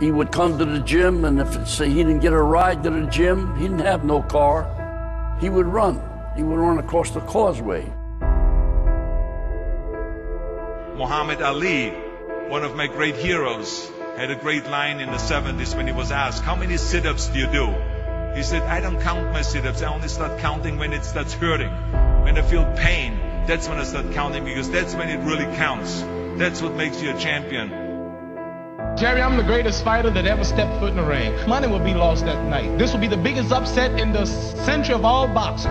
He would come to the gym, and if say he didn't get a ride to the gym, he didn't have no car. He would run. He would run across the causeway. Muhammad Ali, one of my great heroes, had a great line in the 70s when he was asked, How many sit ups do you do? He said, I don't count my sit ups. I only start counting when it starts hurting. When I feel pain, that's when I start counting because that's when it really counts. That's what makes you a champion. Jerry, I'm the greatest fighter that ever stepped foot in the ring. Money will be lost that night. This will be the biggest upset in the century of all boxing.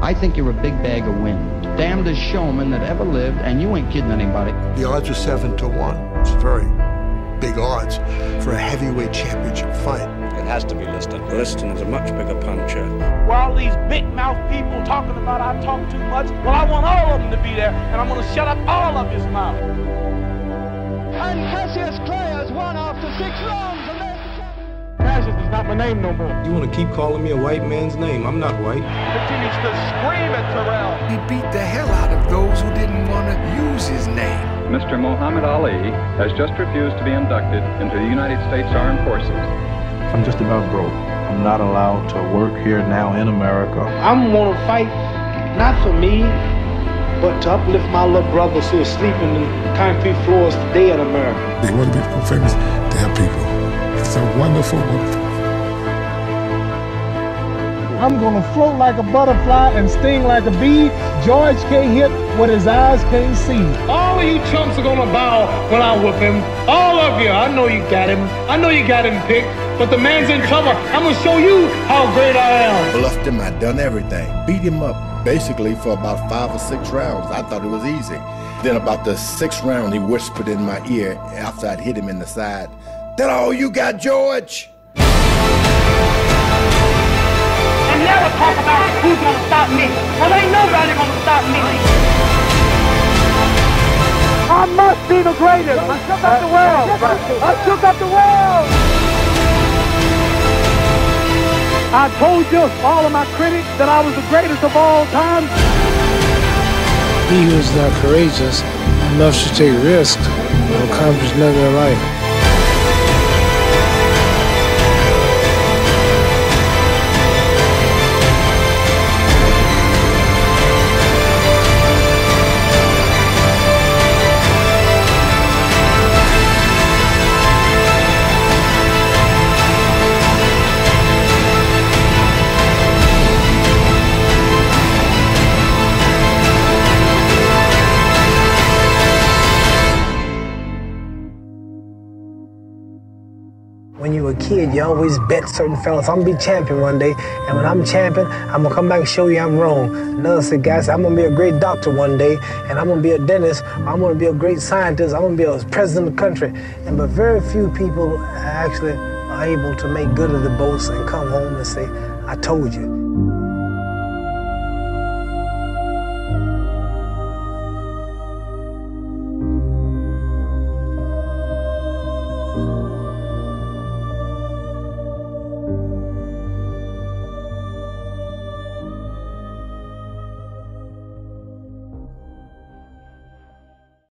I think you're a big bag of wind. Damnedest showman that ever lived, and you ain't kidding anybody. The odds are seven to one. It's very big odds for a heavyweight championship fight. It has to be Liston. Liston is a much bigger puncher. While these big mouth people talking about I talk too much, well, I want all of them to be there, and I'm going to shut up all of his mouth. And after six rounds. Cassius is not my name no more. You want to keep calling me a white man's name? I'm not white. Continues to scream at Terrell. He beat the hell out of those who didn't want to use his name. Mr. Muhammad Ali has just refused to be inducted into the United States Armed Forces. I'm just about broke. I'm not allowed to work here now in America. I'm gonna fight not for me, but to uplift my little brothers who are sleeping in concrete floors today in America. They want to be famous to help people. It's a wonderful, wonderful. I'm gonna float like a butterfly and sting like a bee. George can't hit what his eyes can't see. All of you chumps are gonna bow when I whip him. All of you. I know you got him. I know you got him picked. But the man's in trouble. I'm gonna show you how great I am. Bluffed him. I done everything. Beat him up basically for about five or six rounds. I thought it was easy. Then about the sixth round, he whispered in my ear after I'd hit him in the side, "That all you got, George?" And never talk about who's gonna stop me. Well, ain't nobody gonna stop me. I must be the greatest. I shook up the world. I shook up the world. I told you, all of my critics, that I was the greatest of all time. He who is not courageous enough to take risks will accomplish nothing in life. When you were a kid, you always bet certain fellas, I'm gonna be champion one day, and when I'm champion, I'm gonna come back and show you I'm wrong. Another said, guys, I'm gonna be a great doctor one day, and I'm gonna be a dentist, I'm gonna be a great scientist, I'm gonna be a president of the country. And but very few people actually are able to make good of the boast and come home and say, I told you.